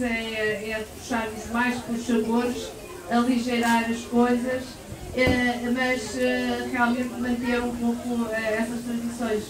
mais é, é puxarmos mais pelos sabores, aligeirar as coisas, é, mas é, realmente manter um pouco eh, essas tradições.